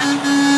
Mm-hmm.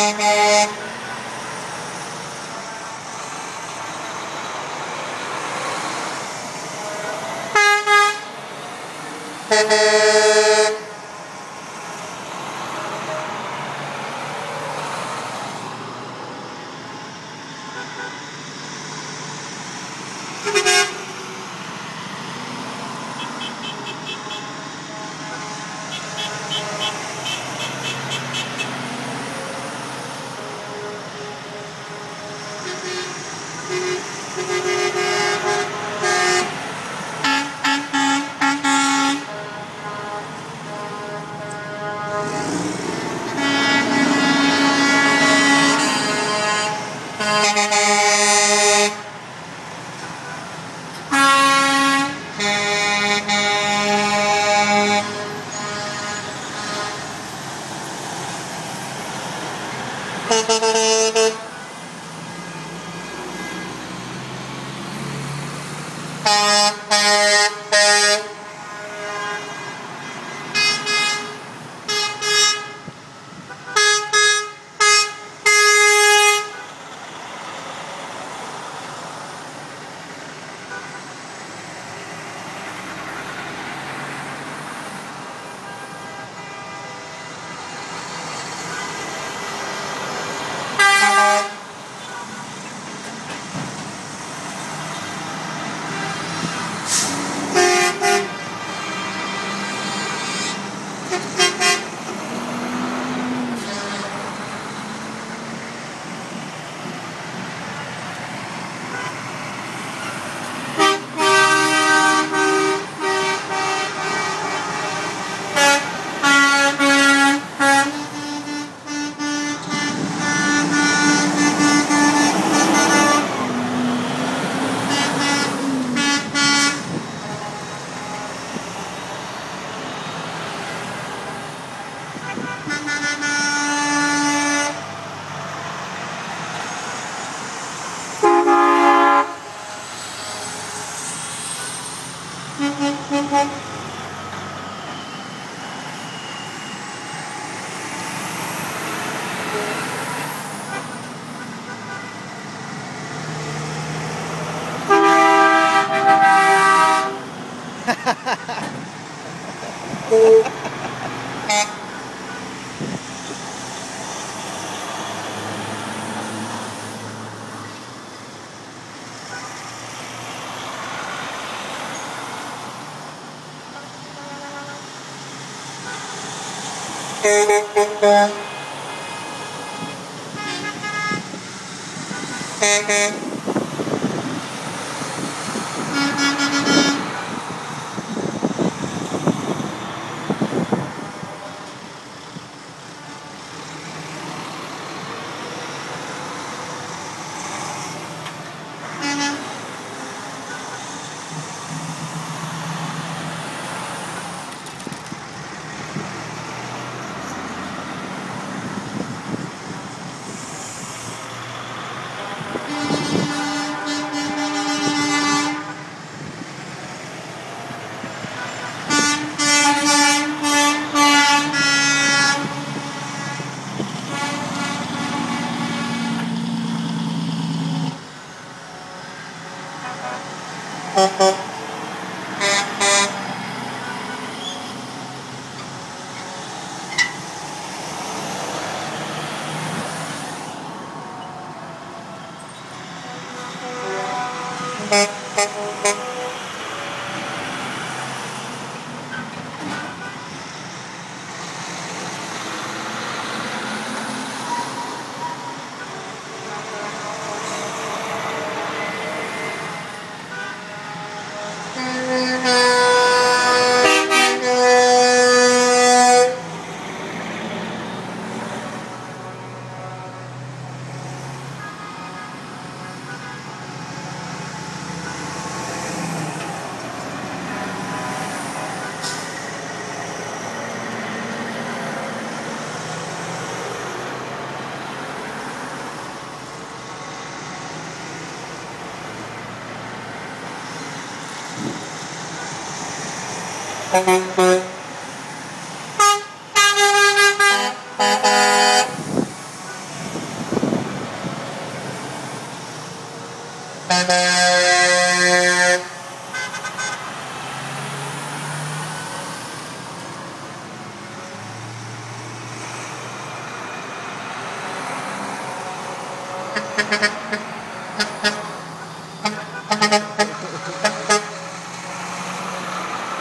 Thank you. Thank you. Mm-hmm. Thank you.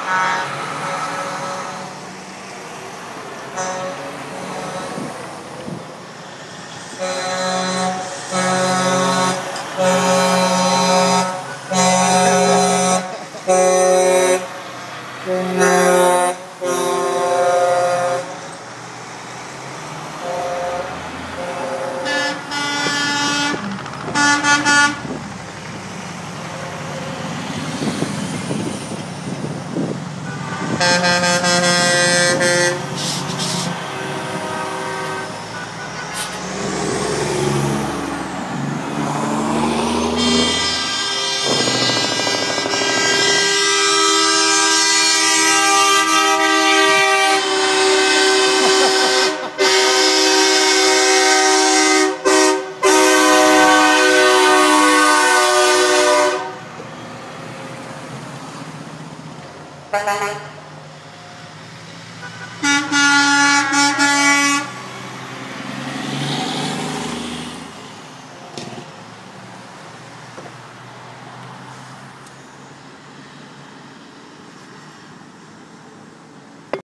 Bye bye.